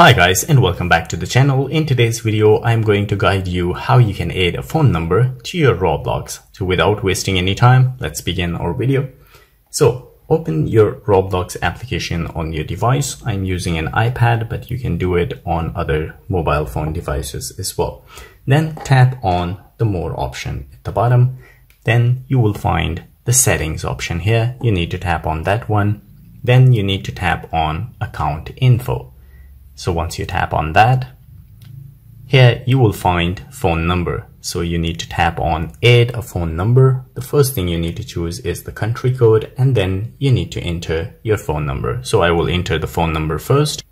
Hi guys and welcome back to the channel. In today's video, I'm going to guide you how you can add a phone number to your Roblox. So without wasting any time, let's begin our video. So open your Roblox application on your device. I'm using an iPad, but you can do it on other mobile phone devices as well. Then tap on the more option at the bottom. Then you will find the settings option here. You need to tap on that one. Then you need to tap on account info. So once you tap on that, here you will find phone number. So you need to tap on add a phone number. The first thing you need to choose is the country code and then you need to enter your phone number. So I will enter the phone number first.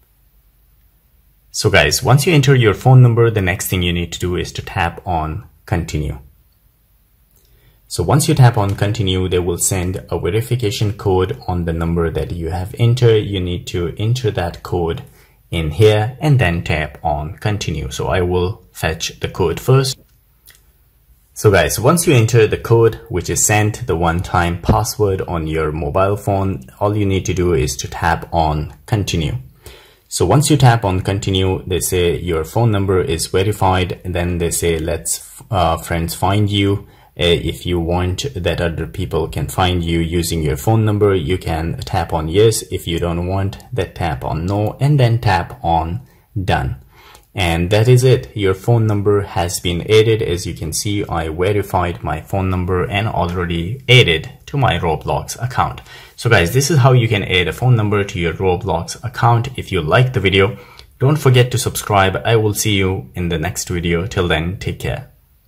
So guys, once you enter your phone number, the next thing you need to do is to tap on continue. So once you tap on continue, they will send a verification code on the number that you have entered. You need to enter that code in here and then tap on continue. So I will fetch the code first. So guys, once you enter the code which is sent the one-time password on your mobile phone, all you need to do is to tap on continue. So once you tap on continue, they say your phone number is verified and then they say let's uh, friends find you Uh, if you want that other people can find you using your phone number, you can tap on yes. If you don't want that, tap on no and then tap on done. And that is it. Your phone number has been added. As you can see, I verified my phone number and already added to my Roblox account. So guys, this is how you can add a phone number to your Roblox account. If you like the video, don't forget to subscribe. I will see you in the next video. Till then, take care.